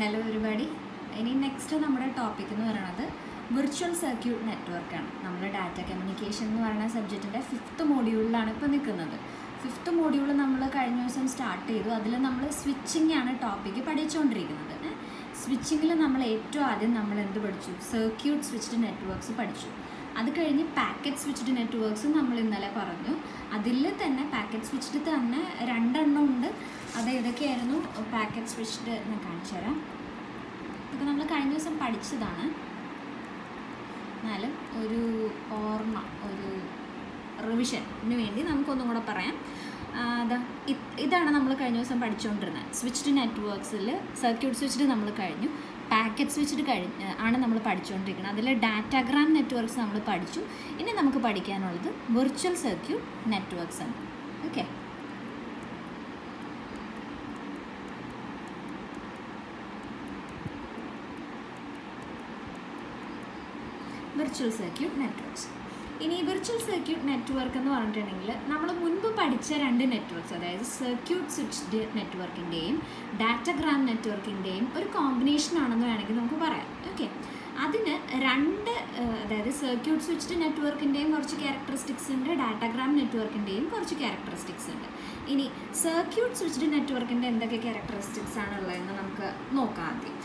Hello ഒരുപാടി. ഇനി next നമ്മുടെ topic എന്ന് പറയുന്നത് വിർച്വൽ സർക്യൂട്ട് ആണ്. നമ്മുടെ ഡാറ്റ കമ്മ്യൂണിക്കേഷൻ എന്ന് പറയുന്ന സബ്ജക്റ്റിന്റെ ഫിഫ്ത്ത് മോഡ്യൂളിലാണ് ഇപ്പോൾ നിൽക്കുന്നത്. ഫിഫ്ത്ത് മോഡ്യൂൾ നമ്മൾ കഴിഞ്ഞ ദിവസം സ്റ്റാർട്ട് ചെയ്തു. അതിൽ നമ്മൾ സ്വിച്ചിങ് ആണ് ടോപ്പിക്ക് പഠിച്ചുകൊണ്ടിരിക്കുന്നത് സ്വിച്ചിങ്ങിൽ നമ്മൾ ഏറ്റവും ആദ്യം നമ്മൾ എന്ത് പഠിച്ചു? സർക്യൂട്ട് സ്വിച്ച്ഡ് നെറ്റ്വർക്ക്സ് പഠിച്ചു. അത് കഴിഞ്ഞ് പാക്കറ്റ് സ്വിച്ച്ഡ് നെറ്റ്വർക്ക്സ് നമ്മൾ ഇന്നലെ പറഞ്ഞു. അതിൽ തന്നെ പാക്കറ്റ് സ്വിച്ച്ഡ് തന്നെ രണ്ടെണ്ണം ഉണ്ട്. അത് ഇതൊക്കെയായിരുന്നു പാക്കറ്റ് സ്വിച്ച്ഡ് ഞാൻ കാണിച്ചു തരാം. ഇതൊക്കെ നമ്മൾ കഴിഞ്ഞ ദിവസം പഠിച്ചതാണ്. എന്നാലും ഒരു ഓർമ്മ ഒരു റിവിഷന് വേണ്ടി നമുക്കൊന്നും കൂടെ പറയാം. അതാ ഇതാണ് നമ്മൾ കഴിഞ്ഞ ദിവസം പഠിച്ചുകൊണ്ടിരുന്നത് സ്വിച്ച്ഡ് നെറ്റ്വർക്ക്സിൽ സർക്യൂട്ട് സ്വിച്ച്ഡ് നമ്മൾ കഴിഞ്ഞു. പാക്കറ്റ് സ്വിച്ച്ഡ് കഴിഞ്ഞ് ആണ് നമ്മൾ പഠിച്ചുകൊണ്ടിരിക്കുന്നത് അതിൽ ഡാറ്റാഗ്രാം നെറ്റ്വർക്ക്സ് നമ്മൾ പഠിച്ചു. ഇനി നമുക്ക് പഠിക്കാനുള്ളത് വിർച്വൽ സർക്യൂട്ട് നെറ്റ്വർക്ക്സ് ആണ്. ഓക്കെ വിർച്വൽ സർക്യൂട്ട് നെറ്റ്വർക്ക്സ് ഇനി വിർച്വൽ സർക്യൂട്ട് നെറ്റ്വർക്ക് എന്ന് പറഞ്ഞിട്ടുണ്ടെങ്കിൽ നമ്മൾ മുൻപ് പഠിച്ച രണ്ട് നെറ്റ്വർക്ക്സ് അതായത് സർക്യൂട്ട് സ്വിച്ച് നെറ്റ്വർക്കിന്റെയും ഡാറ്റഗ്രാം നെറ്റ്വർക്കിന്റെയും ഒരു കോമ്പിനേഷൻ ആണെന്ന് വേണമെങ്കിൽ നമുക്ക് പറയാം. ഓക്കെ അതിന് രണ്ട് അതായത് സർക്യൂട്ട് സ്വിച്ച്ഡ് നെറ്റ്വർക്കിന്റെയും കുറച്ച് ക്യാരക്ടറിസ്റ്റിക്സ് ഉണ്ട് ഡാറ്റാഗ്രാം നെറ്റ്വർക്കിന്റെയും കുറച്ച് ക്യാരക്ടറിസ്റ്റിക്സ് ഉണ്ട്. ഇനി സർക്യൂട്ട് സ്വിച്ച്ഡ് നെറ്റ്വർക്കിന്റെ എന്തൊക്കെ ക്യാരക്ടറിസ്റ്റിക്സ് ആണുള്ളതെന്ന് നമുക്ക് നോക്കാം ആദ്യം.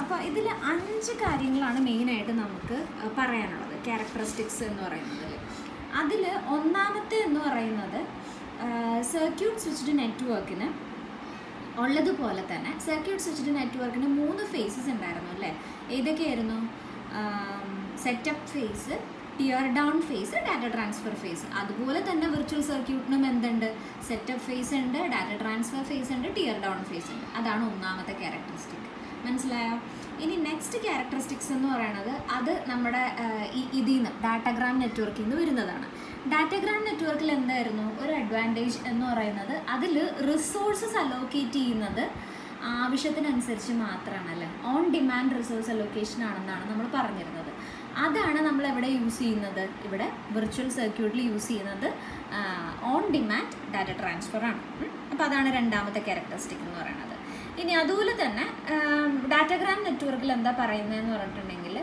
അപ്പോൾ ഇതിൽ അഞ്ച് കാര്യങ്ങളാണ് മെയിനായിട്ട് നമുക്ക് പറയാനുള്ളത്. ക്യാരക്ടറിസ്റ്റിക്സ് എന്ന് പറയുന്നത്. അതിൽ ഒന്നാമത്തെ എന്ന് പറയുന്നത് സർക്യൂട്ട് സ്വിച്ച്ഡ് നെറ്റ്വർക്കിന് ഉള്ളതുപോലെ തന്നെ സർക്യൂട്ട് സ്വിച്ച്ഡ് നെറ്റ്വർക്കിന് മൂന്ന് ഫേസസ് ഉണ്ടായിരുന്നു അല്ലേ? ഏതൊക്കെയായിരുന്നു setup phase tear down phase data transfer phase അതുപോലെ തന്നെ വിർച്വൽ സർക്യൂട്ടിനും എന്തുണ്ട്? സെറ്റപ്പ് ഫേസ് ഉണ്ട് ഡാറ്റ ട്രാൻസ്ഫർ ഫേസ് ഉണ്ട് ടിയർ ഡൗൺ ഫേസ് ഉണ്ട്. അതാണ് ഒന്നാമത്തെ ക്യാരക്ടറിസ്റ്റിക് മനസ്സിലായോ? ഇനി നെക്സ്റ്റ് ക്യാരക്ടറിസ്റ്റിക്സ് എന്ന് പറയുന്നത് അത് നമ്മുടെ ഇതിൽ നിന്ന് ഡാറ്റാഗ്രാം നെറ്റ്വർക്കിൽ നിന്ന് വരുന്നതാണ്. ഡാറ്റാഗ്രാം നെറ്റ്വർക്കിൽ എന്തായിരുന്നു? ഒരു അഡ്വാന്റേജ് എന്ന് പറയുന്നത് അതിൽ റിസോഴ്സസ് അലോക്കേറ്റ് ചെയ്യുന്നത് ആവശ്യത്തിനനുസരിച്ച് മാത്രമാണ് അല്ലേ ഓൺ ഡിമാൻഡ് റിസോഴ്സ് അലോക്കേഷൻ ആണെന്നാണ് നമ്മൾ പറഞ്ഞിരുന്നത്. അതാണ് നമ്മൾ എവിടെ യൂസ് ചെയ്യുന്നത്? ഇവിടെ വിർച്വൽ സർക്യൂട്ടിൽ യൂസ് ചെയ്യുന്നത് ഓൺ ഡിമാൻഡ് ഡാറ്റ ട്രാൻസ്ഫർ ആണ്. അപ്പോൾ അതാണ് രണ്ടാമത്തെ ക്യാരക്ടറിസ്റ്റിക് എന്ന് പറയുന്നത് ഇനി അതുപോലെ തന്നെ ഡാറ്റാഗ്രാം നെറ്റ്വർക്കിൽ എന്താ പറയുന്നതെന്ന് പറഞ്ഞിട്ടുണ്ടെങ്കിൽ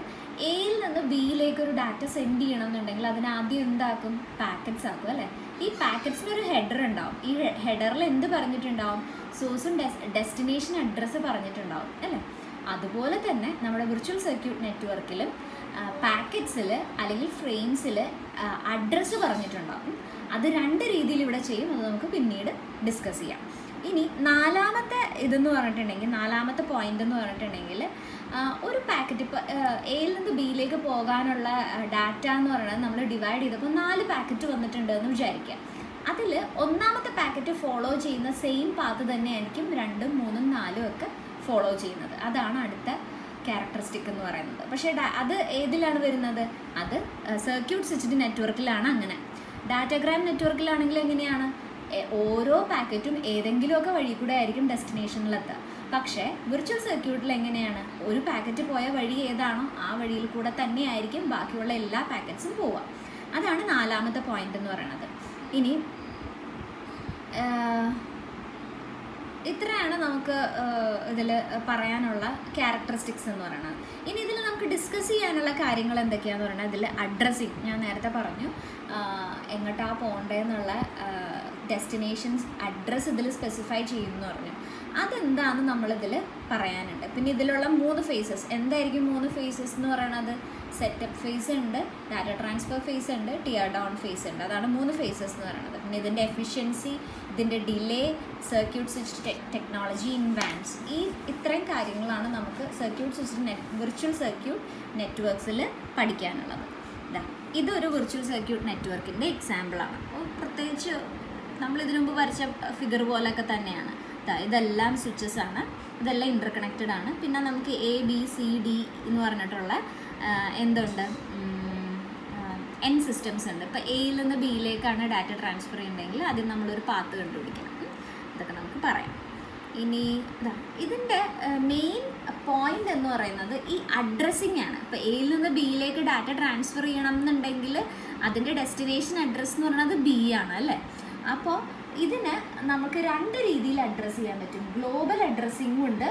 എയിൽ നിന്ന് ബിയിലേക്ക് ഒരു ഡാറ്റ സെൻഡ് ചെയ്യണമെന്നുണ്ടെങ്കിൽ അതിന് ആദ്യം എന്താക്കും? പാക്കറ്റ്സ് ആക്കും അല്ലേ? ഈ പാക്കറ്റ്സിന് ഒരു ഹെഡർ ഉണ്ടാവും. ഈ ഹെഡറിൽ എന്ത് പറഞ്ഞിട്ടുണ്ടാവും? സോഴ്സും ഡെസ്റ്റിനേഷൻ അഡ്രസ്സ് പറഞ്ഞിട്ടുണ്ടാവും അല്ലേ? അതുപോലെ തന്നെ നമ്മുടെ വിർച്വൽ സർക്യൂട്ട് നെറ്റ്വർക്കിലും പാക്കറ്റ്സിൽ അല്ലെങ്കിൽ ഫ്രെയിംസിൽ അഡ്രസ്സ് പറഞ്ഞിട്ടുണ്ടാവും. അത് രണ്ട് രീതിയിൽ ഇവിടെ ചെയ്യും. അത് നമുക്ക് പിന്നീട് ഡിസ്കസ് ചെയ്യാം. ഇനി നാലാമത്തെ ഇതെന്ന് പറഞ്ഞിട്ടുണ്ടെങ്കിൽ നാലാമത്തെ പോയിന്റ് എന്ന് പറഞ്ഞിട്ടുണ്ടെങ്കിൽ ഒരു പാക്കറ്റ് ഇപ്പോൾ എയിൽ നിന്ന് ബിയിലേക്ക് പോകാനുള്ള ഡാറ്റ എന്ന് പറയുന്നത് നമ്മൾ ഡിവൈഡ് ചെയ്തപ്പോൾ നാല് പാക്കറ്റ് വന്നിട്ടുണ്ട് എന്ന് വിചാരിക്കുക അതിൽ ഒന്നാമത്തെ പാക്കറ്റ് ഫോളോ ചെയ്യുന്ന സെയിം പാത്ത് തന്നെയായിരിക്കും രണ്ടും മൂന്നും നാലും ഒക്കെ ഫോളോ ചെയ്യുന്നത്. അതാണ് അടുത്ത ക്യാരക്ടറിസ്റ്റിക് എന്ന് പറയുന്നത്. പക്ഷേ അത് ഏതിലാണ് വരുന്നത്? അത് സർക്യൂട്ട് സ്വിച്ച്ഡ് നെറ്റ്വർക്കിലാണ് അങ്ങനെ. ഡാറ്റാഗ്രാം നെറ്റ്വർക്കിലാണെങ്കിൽ എങ്ങനെയാണ്? ഓരോ പാക്കറ്റും ഏതെങ്കിലുമൊക്കെ വഴി കൂടെ ആയിരിക്കും ഡെസ്റ്റിനേഷനിലെത്തുക പക്ഷേ വിർച്വൽ സർക്യൂട്ടിൽ എങ്ങനെയാണ്? ഒരു പാക്കറ്റ് പോയ വഴി ഏതാണോ ആ വഴിയിൽ കൂടെ തന്നെയായിരിക്കും ബാക്കിയുള്ള എല്ലാ പാക്കറ്റ്സും പോവുക. അതാണ് നാലാമത്തെ പോയിന്റ് എന്ന് പറയുന്നത് ഇനി ഇത്രയാണ് നമുക്ക് ഇതിൽ പറയാനുള്ള ക്യാരക്ടറിസ്റ്റിക്സ് എന്ന് പറയുന്നത് ഇനി ഇതിൽ നമുക്ക് ഡിസ്കസ് ചെയ്യാനുള്ള കാര്യങ്ങൾ എന്തൊക്കെയാന്ന് പറഞ്ഞാൽ ഇതിൽ അഡ്രസ്സിങ് ഞാൻ നേരത്തെ പറഞ്ഞു. എങ്ങോട്ടാണ് എങ്ങോട്ടാ പോകേണ്ടതെന്നുള്ള ഡെസ്റ്റിനേഷൻസ് അഡ്രസ്സ് ഇതിൽ സ്പെസിഫൈ ചെയ്യുമെന്ന് പറഞ്ഞു. അതെന്താന്ന് നമ്മളിതിൽ പറയാനുണ്ട്. പിന്നെ ഇതിലുള്ള മൂന്ന് ഫേസസ് എന്തായിരിക്കും മൂന്ന് ഫേസസ് എന്ന് പറയുന്നത് സെറ്റപ്പ് ഫേസ് ഉണ്ട് ഡാറ്റ ട്രാൻസ്ഫർ ഫേസ് ഉണ്ട് ടിയർ ഡൗൺ ഫേസ് ഉണ്ട്. അതാണ് മൂന്ന് ഫേസസ് എന്ന് പറയുന്നത് പിന്നെ ഇതിന്റെ എഫിഷ്യൻസി ഇതിന്റെ ഡിലേ സർക്യൂട്ട് സ്വിച്ച് ടെക്നോളജി ഇൻവാൻസ് ഈ ഇത്രയും കാര്യങ്ങളാണ് നമുക്ക് സർക്യൂട്ട് സ്വിച്ച് വിർച്വൽ സർക്യൂട്ട് നെറ്റ്വർക്ക്സിൽ പഠിക്കാനുള്ളത്. ഇതാ ഇതൊരു വിർച്വൽ സർക്യൂട്ട് നെറ്റ്വർക്കിന്റെ എക്സാമ്പിളാണ് പ്രത്യേകിച്ച് നമ്മൾ ഇതിനു മുമ്പ് വരച്ച ഫിഗർ പോലെയൊക്കെ തന്നെയാണ്. ദാ ഇതെല്ലാം സ്വിച്ചസ് ആണ്. ഇതെല്ലാം ഇന്റർ കണക്റ്റഡ് ആണ്. പിന്നെ നമുക്ക് എ ബി സി ഡി എന്ന് പറഞ്ഞിട്ടുള്ള എന്തുണ്ട്? എൻ സിസ്റ്റംസ് ഉണ്ട്. ഇപ്പോൾ എയിൽ നിന്ന് ബിയിലേക്കാണ് ഡാറ്റ ട്രാൻസ്ഫർ ചെയ്യുന്നതെങ്കിൽ ആദ്യം നമ്മളൊരു പാത്ത് കണ്ടുപിടിക്കണം. ഇതൊക്കെ നമുക്ക് പറയാം. ഇനി ഇതാ ഇതിന്റെ മെയിൻ പോയിന്റ് എന്ന് പറയുന്നത് ഈ അഡ്രസ്സിങ് ആണ്. ഇപ്പോൾ എയിൽ നിന്ന് ബിയിലേക്ക് ഡാറ്റ ട്രാൻസ്ഫർ ചെയ്യണം എന്നുണ്ടെങ്കിൽ അതിന്റെ ഡെസ്റ്റിനേഷൻ അഡ്രസ്സ് എന്ന് പറയുന്നത് ബി ആണ് അല്ലേ? അപ്പോൾ ഇതിന് നമുക്ക് രണ്ട് രീതിയിൽ അഡ്രസ്സ് ചെയ്യാൻ പറ്റും. ഗ്ലോബൽ അഡ്രസ്സിങ്ങും ഉണ്ട്.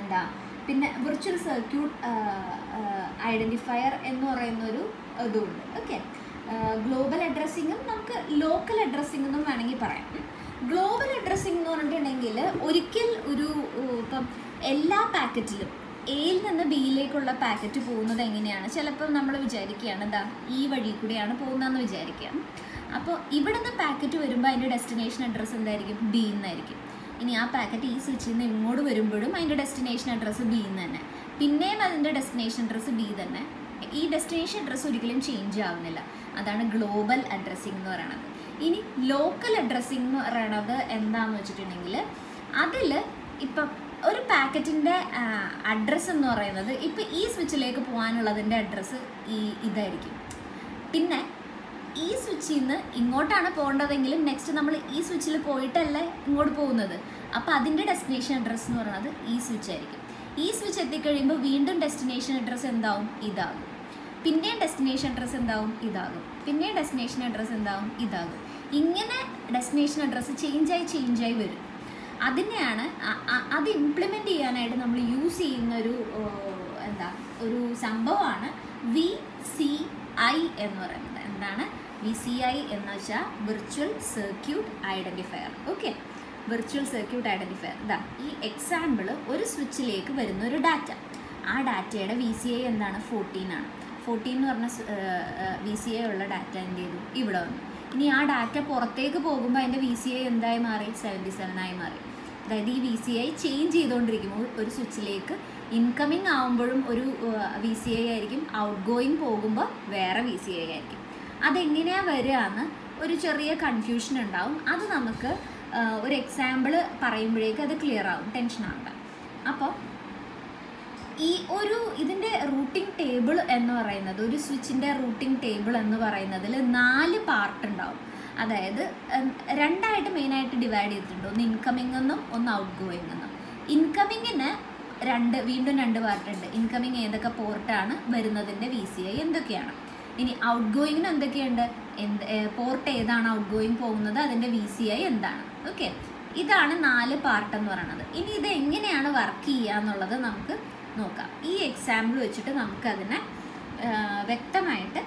എന്താ? പിന്നെ വിർച്വൽ സർക്യൂട്ട് ഐഡന്റിഫയർ എന്ന് പറയുന്നൊരു ഇതുണ്ട്. ഓക്കെ ഗ്ലോബൽ അഡ്രസ്സിങ്ങും നമുക്ക് ലോക്കൽ അഡ്രസ്സിംഗ് എന്നും വേണമെങ്കിൽ പറയാം. ഗ്ലോബൽ അഡ്രസ്സിംഗ് എന്ന് പറഞ്ഞിട്ടുണ്ടെങ്കിൽ ഒരിക്കൽ ഒരു ഇപ്പം എല്ലാ പാക്കറ്റിലും എയിൽ നിന്ന് ബിയിലേക്കുള്ള പാക്കറ്റ് പോകുന്നത് എങ്ങനെയാണ്? ചിലപ്പോൾ നമ്മൾ വിചാരിക്കുകയാണ് എന്താ ഈ വഴി കൂടിയാണ് പോകുന്നതെന്ന് വിചാരിക്കുക. അപ്പോൾ ഇവിടുന്ന് പാക്കറ്റ് വരുമ്പോൾ അതിന്റെ ഡെസ്റ്റിനേഷൻ അഡ്രസ്സ് എന്തായിരിക്കും? ബി എന്നായിരിക്കും ഇനി ആ പാക്കറ്റ് ഈ സ്വിച്ചിൽ നിന്ന് ഇങ്ങോട്ട് വരുമ്പോഴും അതിന്റെ ഡെസ്റ്റിനേഷൻ അഡ്രസ്സ് ബി എന്ന് തന്നെ. പിന്നെയും അതിന്റെ ഡെസ്റ്റിനേഷൻ അഡ്രസ്സ് ബി തന്നെ. ഈ ഡെസ്റ്റിനേഷൻ അഡ്രസ്സ് ഒരിക്കലും ചേഞ്ച് ആവുന്നില്ല. അതാണ് ഗ്ലോബൽ അഡ്രസ്സിംഗ് എന്ന് പറയുന്നത് ഇനി ലോക്കൽ അഡ്രസ്സിംഗ് എന്ന് പറയണത് എന്താണെന്ന് വെച്ചിട്ടുണ്ടെങ്കിൽ അതിൽ ഇപ്പം ഒരു പാക്കറ്റിന്റെ അഡ്രസ്സ് എന്ന് പറയുന്നത് ഇപ്പം ഈ സ്വിച്ചിലേക്ക് പോകാനുള്ളതിന്റെ അഡ്രസ്സ് ഈ ഇതായിരിക്കും. പിന്നെ ഈ സ്വിച്ചിൽ നിന്ന് ഇങ്ങോട്ടാണ് പോകേണ്ടതെങ്കിലും നെക്സ്റ്റ് നമ്മൾ ഈ സ്വിച്ചിൽ പോയിട്ടല്ലേ ഇങ്ങോട്ട് പോകുന്നത്. അപ്പോൾ അതിന്റെ ഡെസ്റ്റിനേഷൻ അഡ്രസ്സ് എന്ന് പറയുന്നത് ഈ സ്വിച്ച് ആയിരിക്കും. ഈ സ്വിച്ച് എത്തിക്കഴിയുമ്പോൾ വീണ്ടും ഡെസ്റ്റിനേഷൻ അഡ്രസ്സ് എന്താവും? ഇതാകും. പിന്നെയും ഡെസ്റ്റിനേഷൻ അഡ്രസ്സ് എന്താവും? ഇതാകും. പിന്നെയും ഡെസ്റ്റിനേഷൻ അഡ്രസ്സ് എന്താവും? ഇതാകും. ഇങ്ങനെ ഡെസ്റ്റിനേഷൻ അഡ്രസ്സ് ചേഞ്ചായി ചേഞ്ചായി വരും. അതിനെയാണ് അത് ഇംപ്ലിമെന്റ് ചെയ്യാനായിട്ട് നമ്മൾ യൂസ് ചെയ്യുന്ന ഒരു എന്താ ഒരു സംഭവമാണ് വി സി ഐ എന്ന് പറയുന്നത്. എന്താണ്? വി സി ഐ എന്ന് വെച്ചാൽ virtual circuit identifier okay virtual circuit identifier ഇതാ ഈ എക്സാമ്പിൾ ഒരു സ്വിച്ചിലേക്ക് വരുന്ന ഒരു ഡാറ്റ ആ ഡാറ്റയുടെ വി സി ഐ എന്താണ്? ഫോർട്ടീൻ ആണ്. ഫോർട്ടീൻ എന്ന് പറഞ്ഞ വി സി ഐ ഉള്ള ഡാറ്റ എന്ത് ചെയ്തു? ഇവിടെ വന്നു. ഇനി ആ ഡാറ്റ പുറത്തേക്ക് പോകുമ്പോൾ അതിന്റെ വി സി ഐ എന്തായി മാറി? സെവന്റി സെവൻ ആയി മാറി. അതായത് ഈ വി സി ഐ ചേഞ്ച് ചെയ്തുകൊണ്ടിരിക്കുമ്പോൾ ഒരു സ്വിച്ചിലേക്ക് ഇൻകമ്മിങ് ആകുമ്പോഴും ഒരു വി സി ഐ ആയിരിക്കും. ഔട്ട് ഗോയിങ് പോകുമ്പോൾ വേറെ വി സി ഐ ആയിരിക്കും. അതെങ്ങനെയാണ് വരികയെന്ന് ഒരു ചെറിയ കൺഫ്യൂഷൻ ഉണ്ടാവും. അത് നമുക്ക് ഒരു എക്സാമ്പിൾ പറയുമ്പോഴേക്ക് അത് ക്ലിയർ ആവും. ടെൻഷൻ ആവണ്ട. അപ്പോൾ ഈ ഒരു ഇതിന്റെ റൂട്ടിംഗ് ടേബിൾ എന്ന് പറയുന്നത് ഒരു സ്വിച്ചിന്റെ റൂട്ടിംഗ് ടേബിൾ എന്ന് പറയുന്നതിൽ നാല് പാർട്ട് ഉണ്ടാവും. അതായത് രണ്ടായിട്ട് മെയിനായിട്ട് ഡിവൈഡ് ചെയ്തിട്ടുണ്ട്. ഒന്ന് ഇൻകമിംഗ് എന്നും ഒന്ന് ഔട്ട് ഗോയിങ് എന്നും ഇൻകമിങ്ങിന് രണ്ട് വീണ്ടും രണ്ട് പാർട്ട് ഉണ്ട്. ഇൻകമിങ് ഏതൊക്കെ പോർട്ടാണ് വരുന്നതിന്റെ വി സി ഐ എന്തൊക്കെയാണ്? ഇനി ഔട്ട് ഗോയിങ്ങിന് എന്തൊക്കെയുണ്ട്? എന്ത് പോർട്ട് ഏതാണ് ഔട്ട് ഗോയിങ് പോകുന്നത്? അതിന്റെ വി സി ഐ എന്താണ്? ഓക്കെ ഇതാണ് നാല് പാർട്ട് എന്ന് പറയുന്നത് ഇനി ഇത് എങ്ങനെയാണ് വർക്ക് ചെയ്യുക എന്നുള്ളത് നമുക്ക് നോക്കാം. ഈ എക്സാമ്പിൾ വെച്ചിട്ട് നമുക്കതിനെ വ്യക്തമായിട്ട്